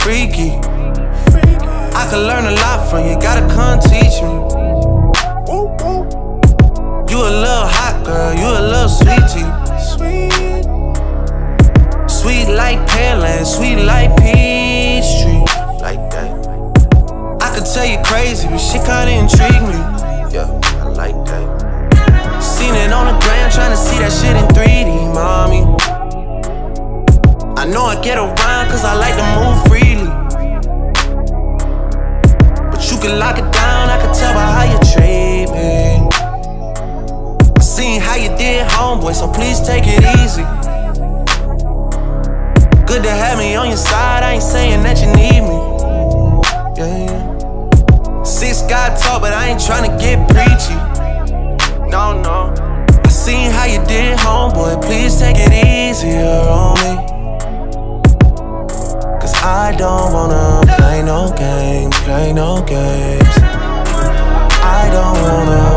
freaky. I could learn a lot from you, gotta come teach me. You a little hot girl, you a little sweetie. Sweet. Sweet like Pearland, sweet like Peachtree. Like that. I could tell you crazy, but shit kinda intrigue me. Yeah, I like that. Seen it on the ground, trying to see that shit in get around cause I like to move freely. But you can lock it down, I can tell by how you treat me. I seen how you did, homeboy, so please take it easy. Good to have me on your side, I ain't saying that you need me. Yeah, yeah. Six God talk, but I ain't tryna get preachy. No, no. I seen how you did, homeboy, please take it easier I don't wanna play no games, play no games. I don't wanna.